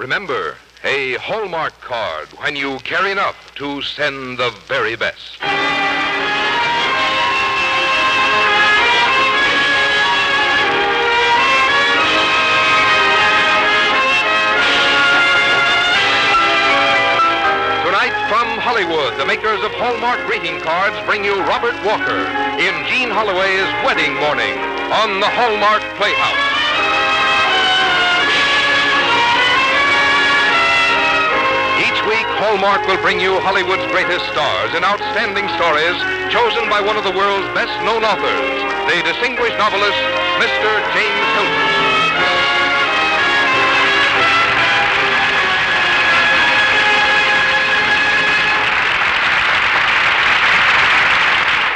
Remember, a Hallmark card when you care enough to send the very best. Tonight from Hollywood, the makers of Hallmark greeting cards bring you Robert Walker in Jean Holloway's Wedding Morning on the Hallmark Playhouse. Hallmark will bring you Hollywood's greatest stars in outstanding stories chosen by one of the world's best known authors, the distinguished novelist, Mr. James Hilton.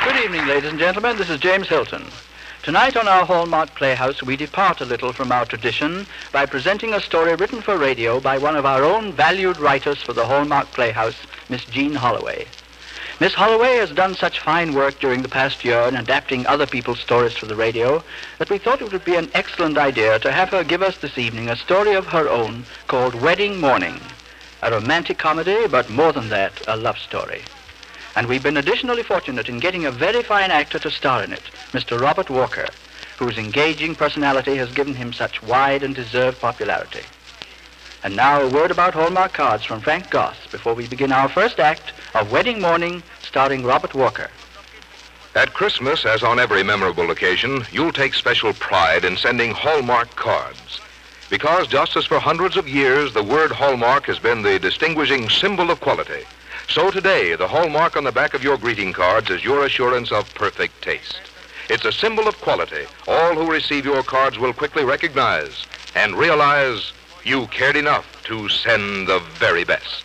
Good evening, ladies and gentlemen. This is James Hilton. Tonight on our Hallmark Playhouse, we depart a little from our tradition by presenting a story written for radio by one of our own valued writers for the Hallmark Playhouse, Miss Jean Holloway. Miss Holloway has done such fine work during the past year in adapting other people's stories for the radio that we thought it would be an excellent idea to have her give us this evening a story of her own called Wedding Morning, a romantic comedy, but more than that, a love story. And we've been additionally fortunate in getting a very fine actor to star in it, Mr. Robert Walker, whose engaging personality has given him such wide and deserved popularity. And now a word about Hallmark cards from Frank Goss before we begin our first act of Wedding Morning starring Robert Walker. At Christmas, as on every memorable occasion, you'll take special pride in sending Hallmark cards. Because just as for hundreds of years, the word Hallmark has been the distinguishing symbol of quality. So today, the hallmark on the back of your greeting cards is your assurance of perfect taste. It's a symbol of quality all who receive your cards will quickly recognize and realize you cared enough to send the very best.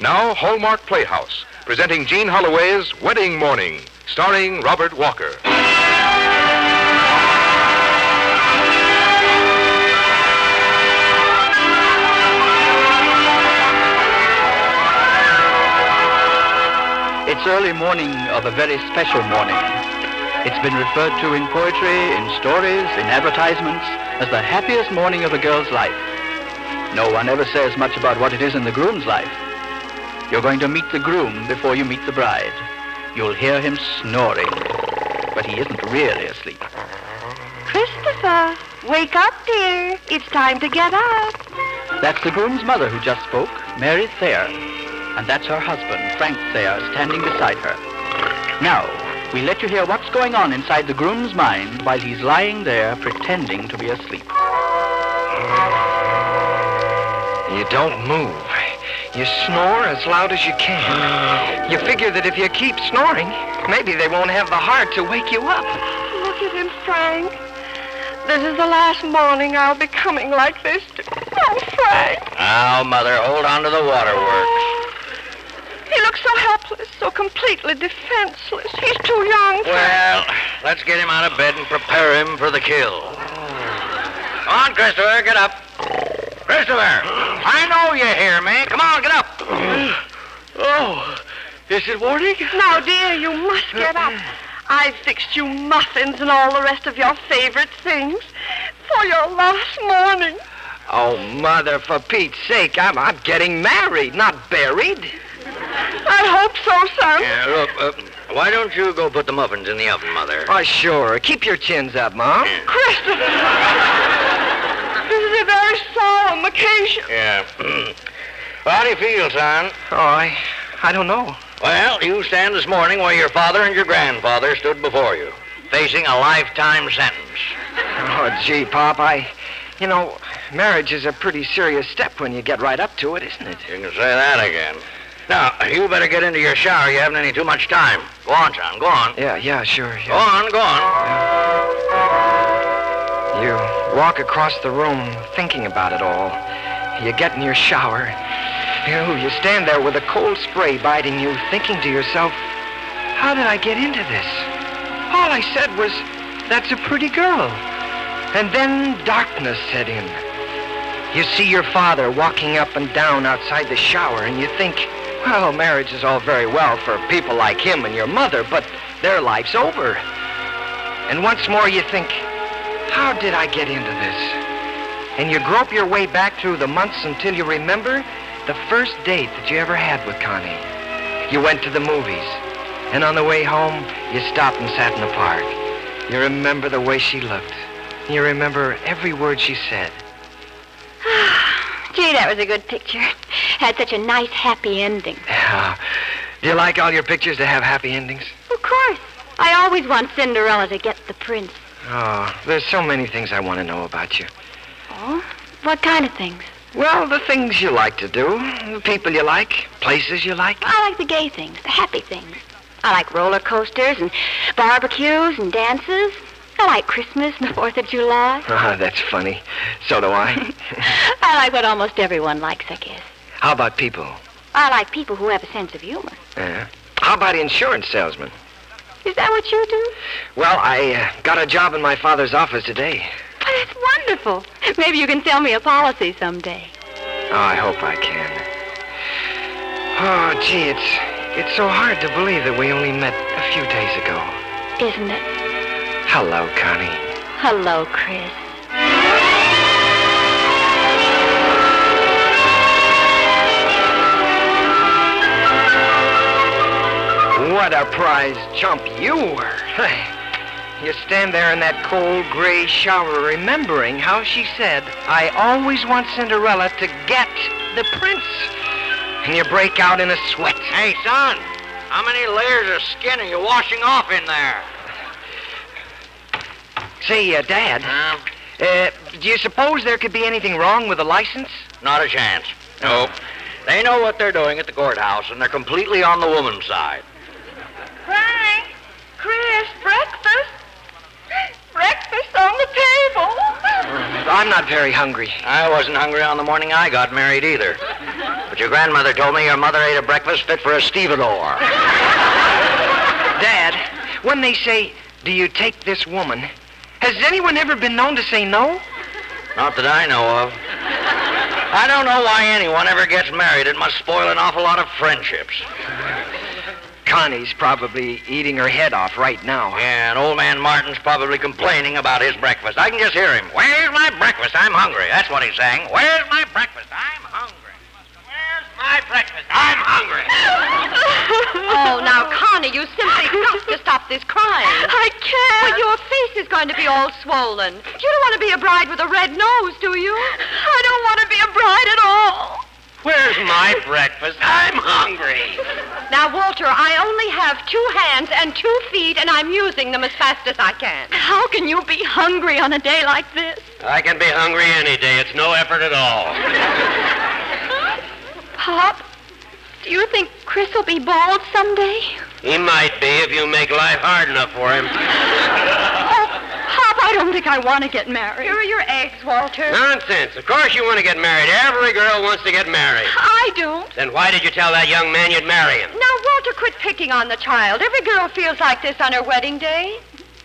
Now, Hallmark Playhouse, presenting Jean Holloway's Wedding Morning, starring Robert Walker. It's early morning of a very special morning. It's been referred to in poetry, in stories, in advertisements as the happiest morning of a girl's life. No one ever says much about what it is in the groom's life. You're going to meet the groom before you meet the bride. You'll hear him snoring, but he isn't really asleep. Christopher, wake up, dear. It's time to get up. That's the groom's mother who just spoke, Mary Thayer. And that's her husband, Frank Thayer, standing beside her. Now, we let you hear what's going on inside the groom's mind while he's lying there pretending to be asleep. You don't move. You snore as loud as you can. You figure that if you keep snoring, maybe they won't have the heart to wake you up. Look at him, Frank. This is the last morning I'll be coming like this. to... Oh, Frank. Now, Mother, hold on to the waterworks. He looks so helpless, so completely defenseless. He's too young. Frank. Well, let's get him out of bed and prepare him for the kill. Come on, Christopher, get up. Christopher, I know you hear me. Come on, get up. Oh, is it morning? Now, dear, you must get up. I've fixed you muffins and all the rest of your favorite things for your last morning. Oh, Mother, for Pete's sake, I'm, I'm getting married, not buried. I hope so, son. Yeah, look, uh, why don't you go put the muffins in the oven, Mother? Oh, sure. Keep your chins up, Mom. Christopher. this is a very solemn occasion. Yeah. How do you feel, son? Oh, I, I don't know. Well, you stand this morning where your father and your grandfather stood before you, facing a lifetime sentence. Oh, gee, Pop, I, you know, marriage is a pretty serious step when you get right up to it, isn't it? You can say that again. Now, you better get into your shower. You haven't any too much time. Go on, John. Go on. Yeah, yeah, sure. Go on, go on. You walk across the room thinking about it all. You get in your shower. You, you stand there with a cold spray biting you, thinking to yourself, how did I get into this? All I said was, that's a pretty girl. And then darkness set in. You see your father walking up and down outside the shower, and you think, well, marriage is all very well for people like him and your mother, but their life's over. And once more you think, how did I get into this? And you grope your way back through the months until you remember the first date that you ever had with Connie. You went to the movies. And on the way home, you stopped and sat in the park. You remember the way she looked. You remember every word she said. Ah, Gee, that was a good picture. Had such a nice, happy ending. Yeah. Do you like all your pictures to have happy endings? Of course. I always want Cinderella to get the prince. Oh, there's so many things I want to know about you. Oh? What kind of things? Well, the things you like to do, the people you like, places you like. I like the gay things, the happy things. I like roller coasters and barbecues and dances. I like Christmas and the 4th of July. Ah, that's funny. So do I. I like what almost everyone likes, I guess. How about people? I like people who have a sense of humor. Yeah. How about insurance salesmen? Is that what you do? Well, I uh, got a job in my father's office today. Why, that's wonderful. Maybe you can sell me a policy someday. Oh, I hope I can. Oh, gee, it's it's so hard to believe that we only met a few days ago. Isn't it? Hello, Connie. Hello, Chris. What a prize chump you were. You stand there in that cold gray shower remembering how she said, I always want Cinderella to get the prince. And you break out in a sweat. Hey, son, how many layers of skin are you washing off in there? Say, uh, Dad, Huh? uh, do you suppose there could be anything wrong with the license? Not a chance. No. They know what they're doing at the courthouse, and they're completely on the woman's side. Frank, Chris, breakfast. Breakfast on the table. I'm not very hungry. I wasn't hungry on the morning I got married either. But your grandmother told me your mother ate a breakfast fit for a stevedore. Dad, when they say, do you take this woman, has anyone ever been known to say no? Not that I know of. I don't know why anyone ever gets married. It must spoil an awful lot of friendships. Connie's probably eating her head off right now. Yeah, and old man Martin's probably complaining about his breakfast. I can just hear him. Where's my breakfast? I'm hungry. That's what he's saying. Where's my breakfast? I'm hungry. Where's my breakfast? I'm hungry. Oh, now, Connie, you simply got to stop this crying. I can't. Well, your face is going to be all swollen. You don't want to be a bride with a red nose, do you? I don't want to be a bride at all. Where's my breakfast? I'm hungry. Now, Walter, I only have two hands and two feet, and I'm using them as fast as I can. How can you be hungry on a day like this? I can be hungry any day. It's no effort at all. Pop, do you think Chris will be bald someday? He might be if you make life hard enough for him. Oh, Pop, I don't think I want to get married. Here are your eggs, Walter. Nonsense. Of course you want to get married. Every girl wants to get married. I don't. Then why did you tell that young man you'd marry him? Now, Walter, quit picking on the child. Every girl feels like this on her wedding day.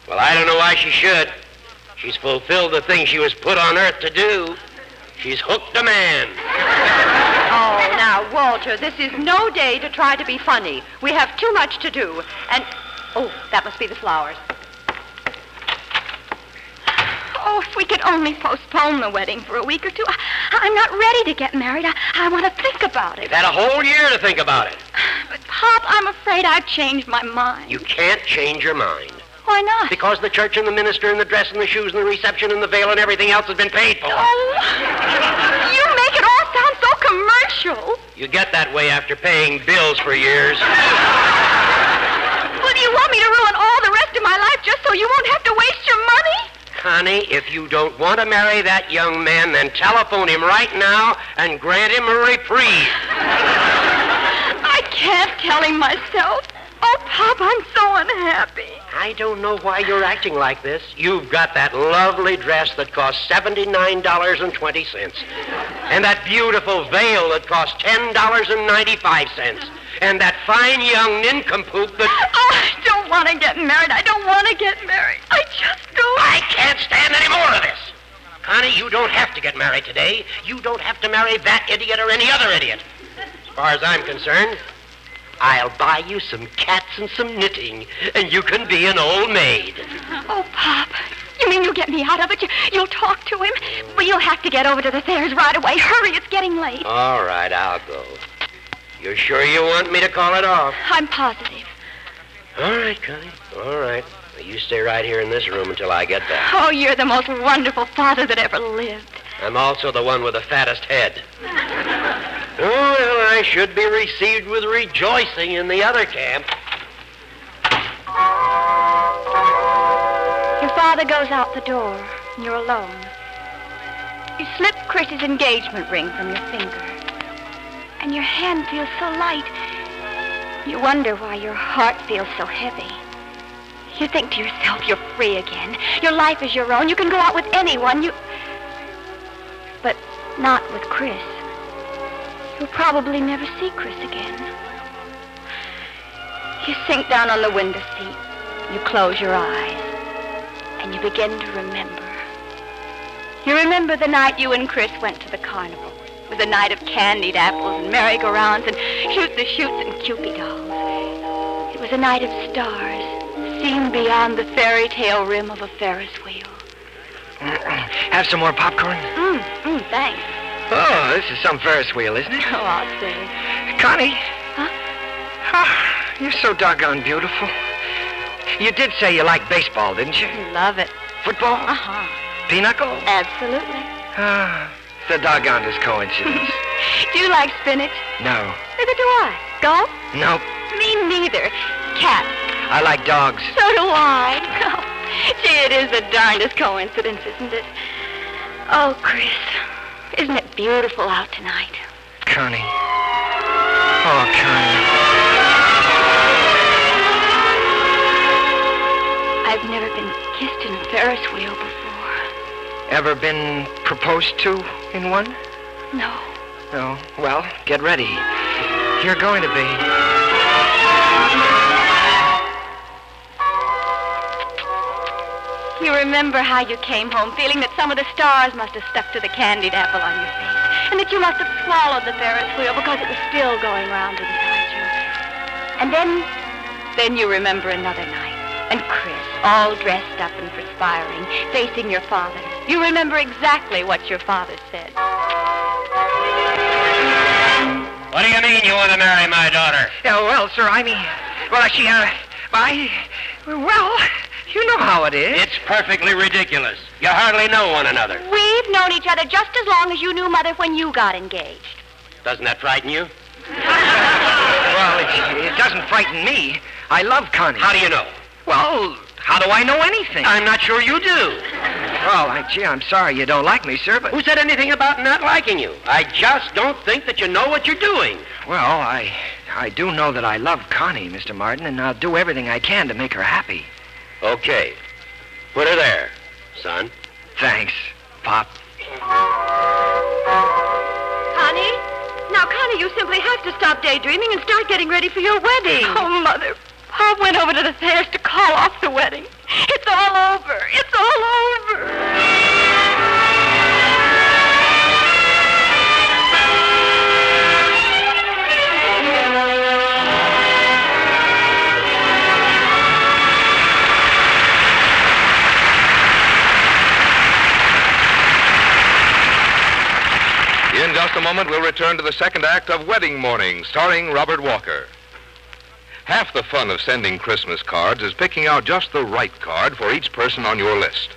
Well, I don't know why she should. She's fulfilled the thing she was put on earth to do. She's hooked a man. Now, Walter, this is no day to try to be funny. We have too much to do. And, oh, that must be the flowers. Oh, if we could only postpone the wedding for a week or two. I, I'm not ready to get married. I, I want to think about it. You've had a whole year to think about it. But, Pop, I'm afraid I've changed my mind. You can't change your mind. Why not? Because the church and the minister and the dress and the shoes and the reception and the veil and everything else has been paid for. Oh, you make it all sound so commercial. You get that way after paying bills for years. Well, do you want me to ruin all the rest of my life just so you won't have to waste your money? Connie, if you don't want to marry that young man, then telephone him right now and grant him a reprieve. I can't tell him myself. Pop, I'm so unhappy. I don't know why you're acting like this. You've got that lovely dress that cost $79.20, and that beautiful veil that cost $10.95, and that fine young nincompoop that. Oh, I don't want to get married. I don't want to get married. I just don't. I can't stand any more of this. Connie, you don't have to get married today. You don't have to marry that idiot or any other idiot. As far as I'm concerned, I'll buy you some cats and some knitting, and you can be an old maid. Oh, Pop, You mean you'll get me out of it? You, you'll talk to him? But you'll have to get over to the Thayers right away. Hurry, it's getting late. All right, I'll go. You're sure you want me to call it off? I'm positive. All right, Connie. All right. Well, you stay right here in this room until I get back. Oh, you're the most wonderful father that ever lived. I'm also the one with the fattest head. Oh, well, I should be received with rejoicing in the other camp. Your father goes out the door, and you're alone. You slip Chris's engagement ring from your finger, and your hand feels so light. You wonder why your heart feels so heavy. You think to yourself you're free again. Your life is your own. You can go out with anyone. You. But not with Chris. You'll probably never see Chris again. You sink down on the window seat. You close your eyes. And you begin to remember. You remember the night you and Chris went to the carnival. It was a night of candied apples and merry-go-rounds and shoots the shoots and Cupid dolls. It was a night of stars, seen beyond the fairy tale rim of a Ferris wheel. Have some more popcorn? Mm, mm, thanks. Oh, this is some Ferris wheel, isn't it? Oh, I'll say. Connie. Huh? Ah, you're so doggone beautiful. You did say you liked baseball, didn't you? Love it. Football? Uh-huh. Pinochle? Absolutely. Ah, the doggonest coincidence. Do you like spinach? no. Neither do I. Golf? Nope. Me neither. Cats. I like dogs. So do I. Oh, gee, it is the darndest coincidence, isn't it? Oh, Chris, isn't it beautiful out tonight? Connie. Oh, Connie. I've never been kissed in a Ferris wheel before. Ever been proposed to in one? No. No. Well, get ready. You're going to be. You remember how you came home feeling that some of the stars must have stuck to the candied apple on your face, and that you must have swallowed the Ferris wheel because it was still going round inside you. And then, then you remember another night, and Chris, all dressed up and perspiring, facing your father. You remember exactly what your father said. What do you mean you want to marry my daughter? Yeah, well, sir, I mean, well, she, uh, I, well, you know how it is. It's perfectly ridiculous. You hardly know one another. We've known each other just as long as you knew Mother when you got engaged. Doesn't that frighten you? Well, it, it doesn't frighten me. I love Connie. How do you know? Well, how do I know anything? I'm not sure you do. Well, I, gee, I'm sorry you don't like me, sir, but Who said anything about not liking you? I just don't think that you know what you're doing. well, I, I do know that I love Connie, Mr. Martin, and I'll do everything I can to make her happy. Okay. Put her there, son. Thanks, Pop. Connie? Now, Connie, you simply have to stop daydreaming and start getting ready for your wedding. Oh, Mother, Pop went over to the Thayers to call off the wedding. It's all over. It's all over. A moment, we'll return to the second act of Wedding Morning, starring Robert Walker. Half the fun of sending Christmas cards is picking out just the right card for each person on your list.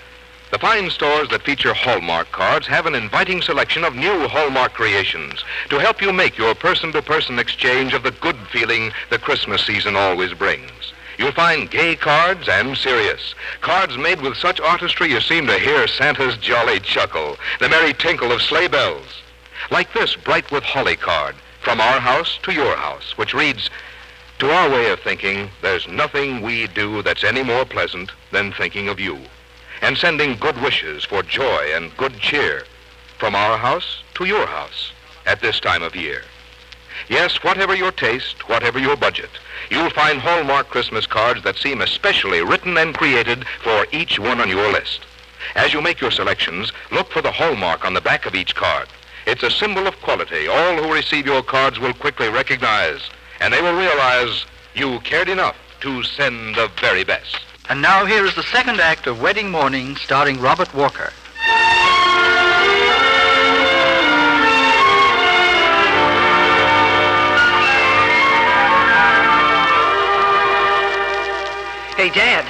The fine stores that feature Hallmark cards have an inviting selection of new Hallmark creations to help you make your person to person exchange of the good feeling the Christmas season always brings. You'll find gay cards and serious. Cards made with such artistry you seem to hear Santa's jolly chuckle, the merry tinkle of sleigh bells. Like this bright with holly card, from our house to your house, which reads, To our way of thinking, there's nothing we do that's any more pleasant than thinking of you, and sending good wishes for joy and good cheer, from our house to your house at this time of year. Yes, whatever your taste, whatever your budget, you'll find Hallmark Christmas cards that seem especially written and created for each one on your list. As you make your selections, look for the Hallmark on the back of each card. It's a symbol of quality all who receive your cards will quickly recognize, and they will realize you cared enough to send the very best. And now here is the second act of Wedding Morning starring Robert Walker. Hey, Dad,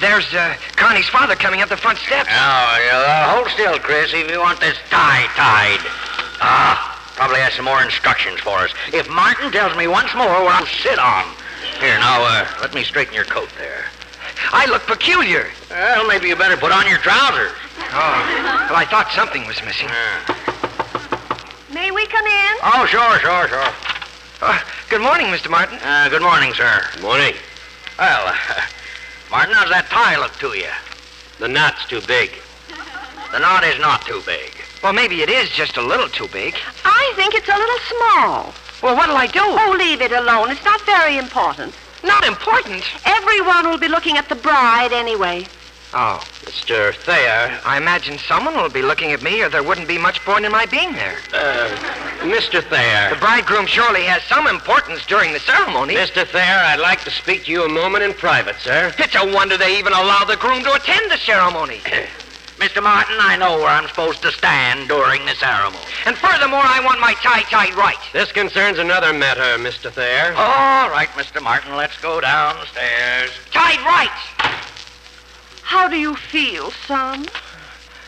there's uh, Connie's father coming up the front steps. Now, uh, hold still, Chris, if you want this tie tied. Ah, probably has some more instructions for us. If Martin tells me once more what I'll sit on. Here, now, uh, let me straighten your coat there. I look peculiar. Well, maybe you better put on your trousers. Oh, well, I thought something was missing. May we come in? Oh, sure, sure, sure. Uh, good morning, Mr. Martin. Uh, good morning, sir. Good Morning. Well, uh, Martin, how's that tie look to you? The knot's too big. The knot is not too big. Well, maybe it is just a little too big. I think it's a little small. Well, what'll I do? Oh, leave it alone. It's not very important. Not important. Everyone will be looking at the bride anyway. Oh, Mr. Thayer. I imagine someone will be looking at me, or there wouldn't be much point in my being there. Uh, Mr. Thayer. The bridegroom surely has some importance during the ceremony. Mr. Thayer, I'd like to speak to you a moment in private, sir. It's a wonder they even allow the groom to attend the ceremony. Mr. Martin, I know where I'm supposed to stand during the ceremony. And furthermore, I want my tie tied right. This concerns another matter, Mr. Thayer. All right, Mr. Martin, let's go downstairs. the. Tied right. How do you feel, son?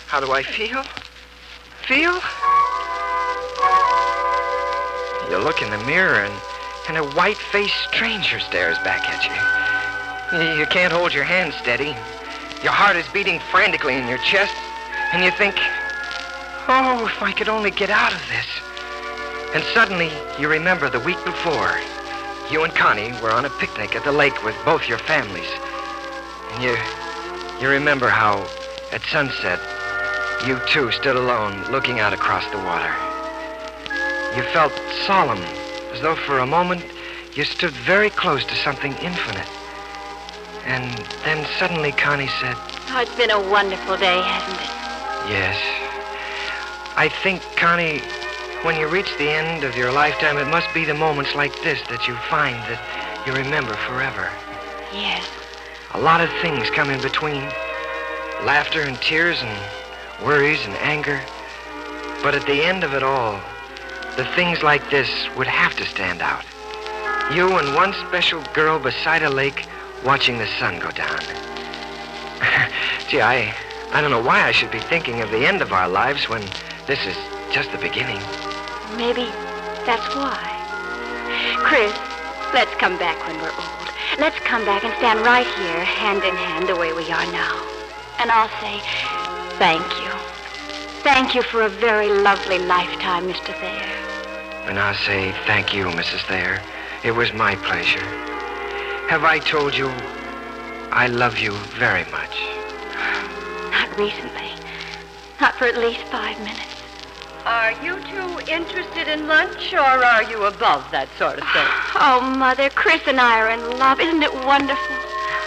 How do I feel? Feel? You look in the mirror and, and a white-faced stranger stares back at you. You- You can't hold your hand steady. Your heart is beating frantically in your chest, and you think, oh, if I could only get out of this. And suddenly, you remember the week before. You and Connie were on a picnic at the lake with both your families. And you, you remember how, at sunset, you two stood alone, looking out across the water. You felt solemn, as though for a moment you stood very close to something infinite. And then suddenly Connie said, Oh, it's been a wonderful day, hasn't it? Yes. I think, Connie, when you reach the end of your lifetime, it must be the moments like this that you find that you remember forever. Yes. A lot of things come in between laughter and tears and worries and anger. But at the end of it all, the things like this would have to stand out. You and one special girl beside a lake watching the sun go down. Gee, I, I don't know why I should be thinking of the end of our lives when this is just the beginning. Maybe that's why. Chris, let's come back when we're old. Let's come back and stand right here, hand in hand, the way we are now. And I'll say, thank you. Thank you for a very lovely lifetime, Mr. Thayer. And I'll say thank you, Mrs. Thayer. It was my pleasure. Have I told you I love you very much? Not recently. Not for at least five minutes. Are you two interested in lunch, or are you above that sort of thing? Oh, Mother, Chris and I are in love. Isn't it wonderful?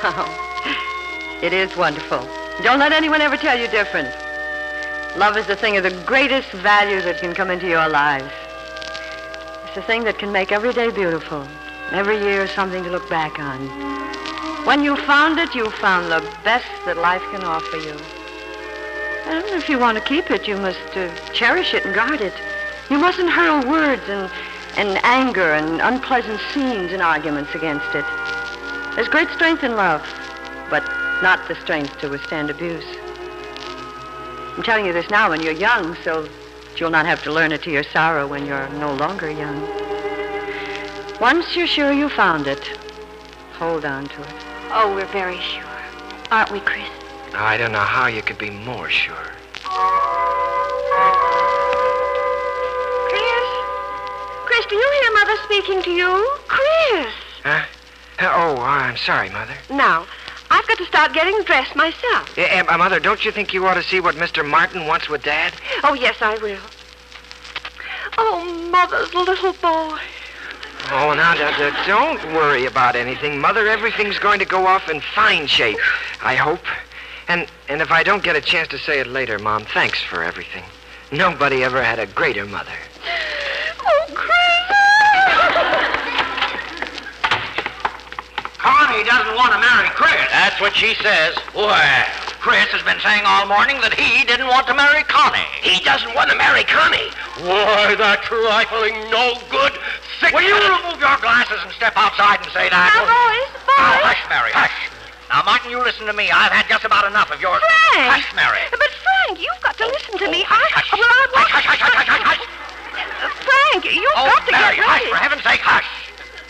Oh, it is wonderful. Don't let anyone ever tell you different. Love is the thing of the greatest value that can come into your lives. It's the thing that can make every day beautiful, every year is something to look back on. When you found it, you found the best that life can offer you. And if you want to keep it, you must uh, cherish it and guard it. You mustn't hurl words and, and anger and unpleasant scenes and arguments against it. There's great strength in love, but not the strength to withstand abuse. I'm telling you this now when you're young, so you'll not have to learn it to your sorrow when you're no longer young. Once you're sure you found it, hold on to it. Oh, we're very sure. Aren't we, Chris? I don't know how you could be more sure. Chris? Chris, do you hear Mother speaking to you? Chris! Huh? Uh, Oh, I'm sorry, Mother. Now, I've got to start getting dressed myself. Eh, eh, Mother, don't you think you ought to see what Mr. Martin wants with Dad? Oh, yes, I will. Oh, Mother's little boy. Oh, now, d- d- don't worry about anything, Mother. Everything's going to go off in fine shape, I hope. And and if I don't get a chance to say it later, Mom, thanks for everything. Nobody ever had a greater mother. Oh, Chris! Connie doesn't want to marry Chris. That's what she says. Well, Chris has been saying all morning that he didn't want to marry Connie. He doesn't want to marry Connie. Why, that trifling, no good, thick. Will you remove your glasses and step outside and say that? Now, boys, Oh, boys. hush, Mary, hush. Now, Martin, you listen to me. I've had just about enough of your... Frank. Hush, Mary. But Frank, you've got to oh, listen to oh, me. I, Hush, well, I want... hush, hush, hush, hush, hush, hush. Frank, you've Oh, got to Mary, get hush, for heaven's sake, hush.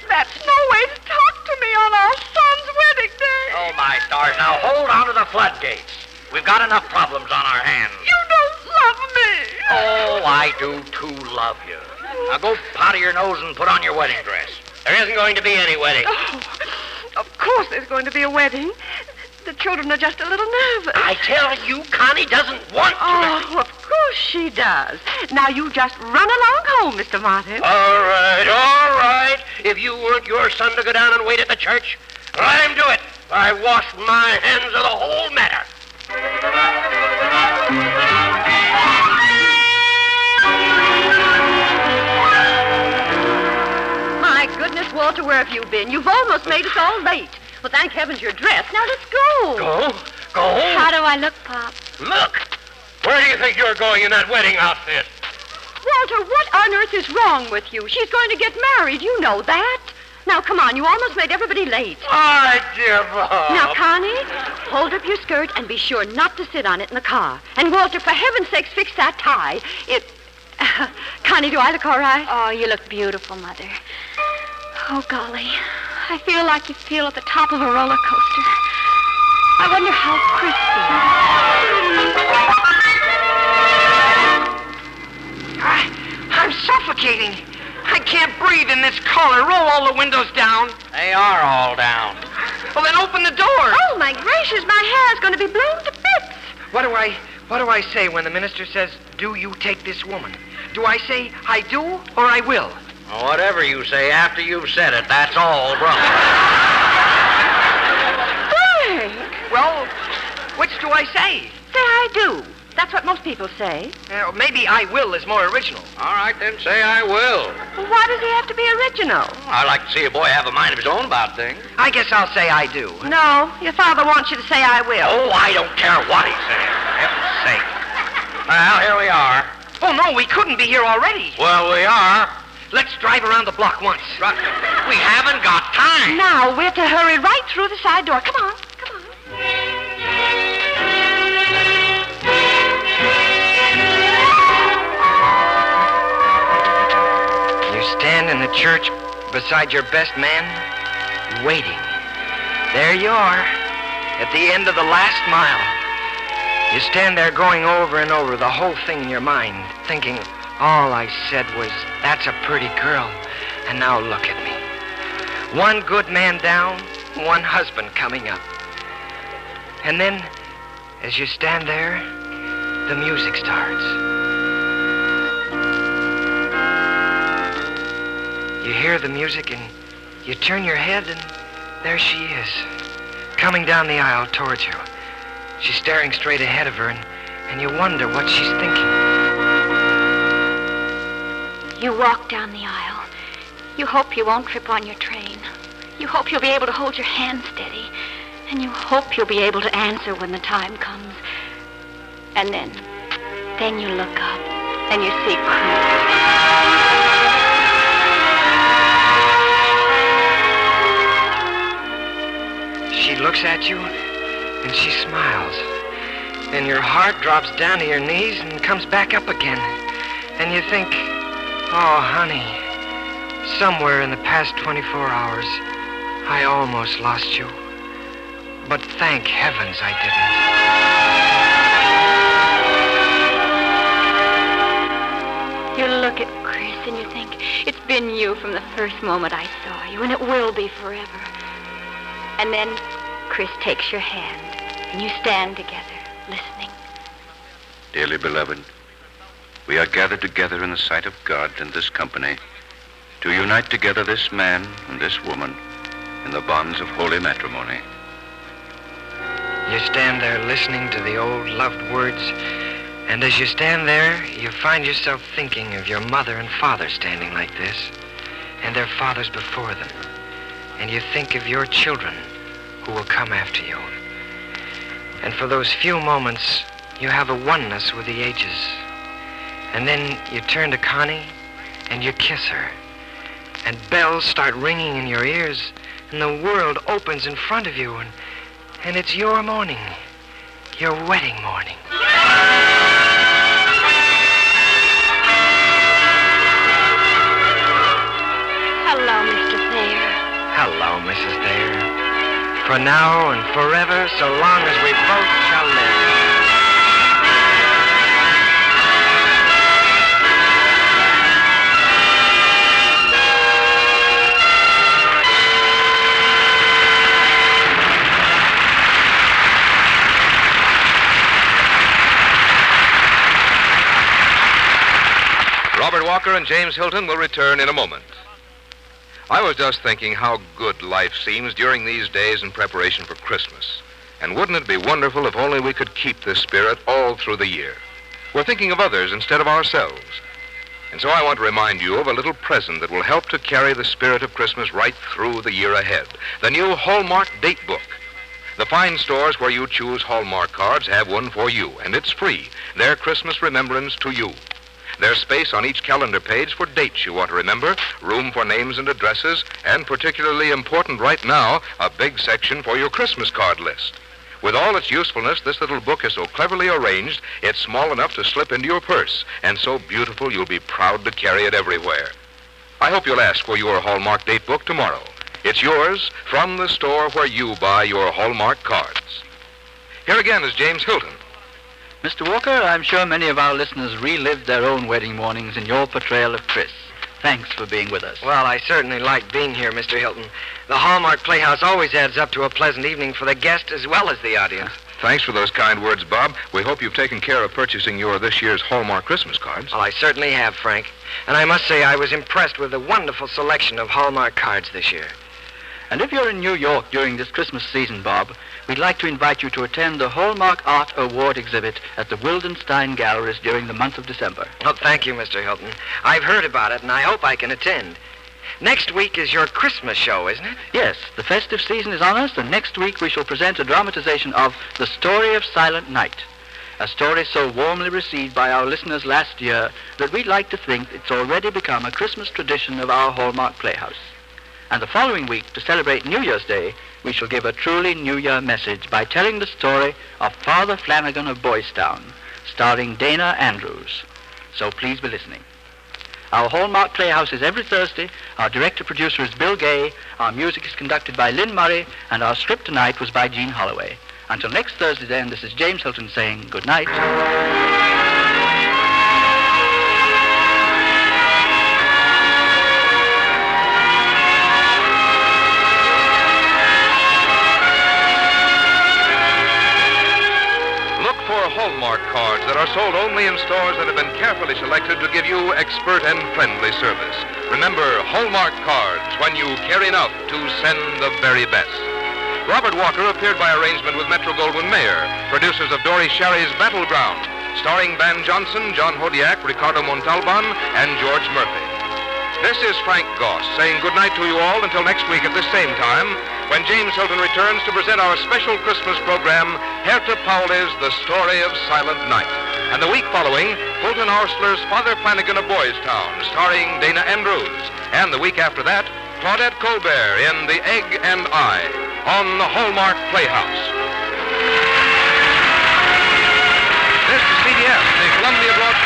That's no way to talk to me on our son's wedding day. Oh, my stars. Now, hold on to the floodgates. We've got enough problems on our hands. You don't love me. Oh, I do too love you. Now go powder your nose and put on your wedding dress. There isn't going to be any wedding. Oh, of course there's going to be a wedding. The children are just a little nervous. I tell you, Connie doesn't want to. Oh, of course she does. Now you just run along home, Mr. Martin. All right, all right. If you want your son to go down and wait at the church, let him do it. I wash my hands of the whole matter. Walter, where have you been? You've almost made us all late. Well, thank heavens you're dressed. Now let's go. Go, go. How do I look, Pop? Look. Where do you think you're going in that wedding outfit? Walter, what on earth is wrong with you? She's going to get married. You know that. Now, come on. You almost made everybody late. I give up. Now, Connie, hold up your skirt and be sure not to sit on it in the car. And, Walter, for heaven's sakes, fix that tie. It. Connie, do I look all right? Oh, you look beautiful, Mother. Oh, golly. I feel like you feel at the top of a roller coaster. I wonder how Chris feels. I, I'm suffocating. I can't breathe in this collar. Roll all the windows down. They are all down. Well, then open the door. Oh, my gracious, my hair's going to be blown to bits. What do I what do I say when the minister says, "Do you take this woman?" Do I say I do or I will? Well, whatever you say after you've said it, that's all wrong. Frank, Well, which do I say? say I do. That's what most people say. Uh, maybe I will is more original. all right, then say I will. Well, why does he have to be original? I like to see a boy have a mind of his own about things. I guess I'll say I do. No, your father wants you to say I will. Oh, I don't care what he says. For heaven's sake. Well, here we are. Oh no, we couldn't be here already. Well, we are. Let's drive around the block once. Right. We haven't got time. Now we're to hurry right through the side door. Come on, come on. You stand in the church beside your best man, waiting. There you are, at the end of the last mile. You stand there going over and over the whole thing in your mind, thinking, all I said was, that's a pretty girl. And now look at me. One good man down, one husband coming up. And then, as you stand there, the music starts. You hear the music and you turn your head and there she is, coming down the aisle towards you. She's staring straight ahead of her and, and you wonder what she's thinking. You walk down the aisle. You hope you won't trip on your train. You hope you'll be able to hold your hand steady. And you hope you'll be able to answer when the time comes. And then, then you look up and you see Chris. She looks at you and she smiles. And your heart drops down to your knees and comes back up again. And you think, oh, honey, somewhere in the past 24 hours, I almost lost you. But thank heavens I didn't. You look at Chris and you think, it's been you from the first moment I saw you, and it will be forever. And then Chris takes your hand, and you stand together, listening. Dearly beloved, we are gathered together in the sight of God and this company to unite together this man and this woman in the bonds of holy matrimony. You stand there listening to the old loved words. And as you stand there, you find yourself thinking of your mother and father standing like this, and their fathers before them. And you think of your children who will come after you. And for those few moments, you have a oneness with the ages. And then you turn to Connie and you kiss her. And bells start ringing in your ears, and the world opens in front of you, and, and it's your morning, your wedding morning. Hello, Mr. Thayer. Hello, Mrs. Thayer. For now and forever, so long as we both and James Hilton will return in a moment. I was just thinking how good life seems during these days in preparation for Christmas. And wouldn't it be wonderful if only we could keep this spirit all through the year? We're thinking of others instead of ourselves. And so I want to remind you of a little present that will help to carry the spirit of Christmas right through the year ahead. The new Hallmark Date Book. The fine stores where you choose Hallmark cards have one for you, and it's free. Their Christmas remembrance to you. There's space on each calendar page for dates you want to remember, room for names and addresses, and particularly important right now, a big section for your Christmas card list. With all its usefulness, this little book is so cleverly arranged, it's small enough to slip into your purse, and so beautiful you'll be proud to carry it everywhere. I hope you'll ask for your Hallmark date book tomorrow. It's yours from the store where you buy your Hallmark cards. Here again is James Hilton. Mr. Walker, I'm sure many of our listeners relived their own wedding mornings in your portrayal of Chris. Thanks for being with us. Well, I certainly like being here, Mr. Hilton. The Hallmark Playhouse always adds up to a pleasant evening for the guest as well as the audience. Thanks for those kind words, Bob. We hope you've taken care of purchasing your this year's Hallmark Christmas cards. Well, I certainly have, Frank. And I must say I was impressed with the wonderful selection of Hallmark cards this year. And if you're in New York during this Christmas season, Bob, we'd like to invite you to attend the Hallmark Art Award exhibit at the Wildenstein Galleries during the month of December. Oh, thank you, Mr. Hilton. I've heard about it, and I hope I can attend. Next week is your Christmas show, isn't it? Yes, the festive season is on us, and next week we shall present a dramatization of The Story of Silent Night. A story so warmly received by our listeners last year that we'd like to think it's already become a Christmas tradition of our Hallmark Playhouse. And the following week, to celebrate New Year's Day, we shall give a truly New Year message by telling the story of Father Flanagan of Boystown, starring Dana Andrews. So please be listening. Our Hallmark Playhouse is every Thursday. Our director producer is Bill Gay. Our music is conducted by Lynn Murray, and our script tonight was by Jean Holloway. Until next Thursday, then, this is James Hilton saying good night. Are sold only in stores that have been carefully selected to give you expert and friendly service. Remember, Hallmark cards when you care enough to send the very best. Robert Walker appeared by arrangement with Metro Goldwyn Mayer, producers of Dore Schary's Battleground, starring Van Johnson, John Hodiak, Ricardo Montalban, and George Murphy. This is Frank Goss saying goodnight to you all until next week at this same time when James Hilton returns to present our special Christmas program, Hertha Pauli's The Story of Silent Night. And the week following, Fulton Oursler's Father Flanagan of Boys Town, starring Dana Andrews. And the week after that, Claudette Colbert in The Egg and I on the Hallmark Playhouse. This is CBS, the Columbia Broadcasting.